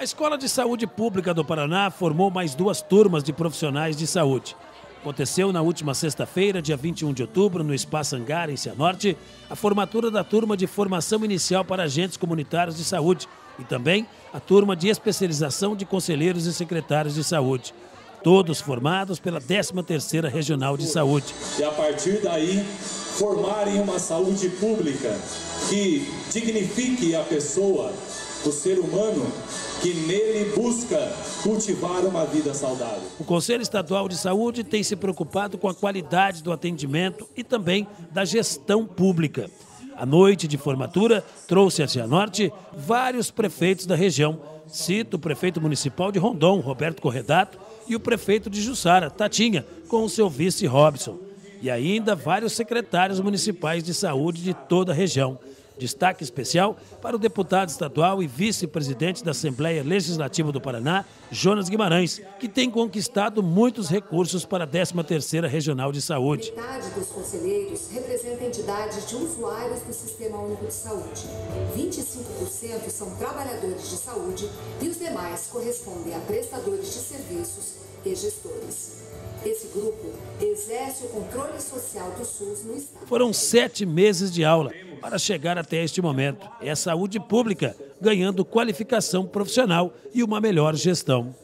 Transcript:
A Escola de Saúde Pública do Paraná formou mais duas turmas de profissionais de saúde. Aconteceu na última sexta-feira, dia 21 de outubro, no Espaço Hangar, em Cianorte, a formatura da turma de formação inicial para agentes comunitários de saúde e também a turma de especialização de conselheiros e secretários de saúde. Todos formados pela 13ª Regional de Saúde. E a partir daí, formarem uma saúde pública que dignifique a pessoa, o ser humano, que nele busca cultivar uma vida saudável. O Conselho Estadual de Saúde tem se preocupado com a qualidade do atendimento e também da gestão pública. A noite de formatura trouxe a Cianorte vários prefeitos da região. Cito o prefeito municipal de Rondon, Roberto Corredato, e o prefeito de Jussara, Tatinha, com o seu vice Robson. E ainda vários secretários municipais de saúde de toda a região. Destaque especial para o deputado estadual e vice-presidente da Assembleia Legislativa do Paraná, Jonas Guimarães, que tem conquistado muitos recursos para a 13ª Regional de Saúde. Metade dos conselheiros representa entidades de usuários do Sistema Único de Saúde. 25% são trabalhadores de saúde e os demais correspondem a prestadores de serviços e gestores. Esse grupo exerce o controle social do SUS no Estado. Foram sete meses de aula para chegar até este momento. É a saúde pública ganhando qualificação profissional e uma melhor gestão.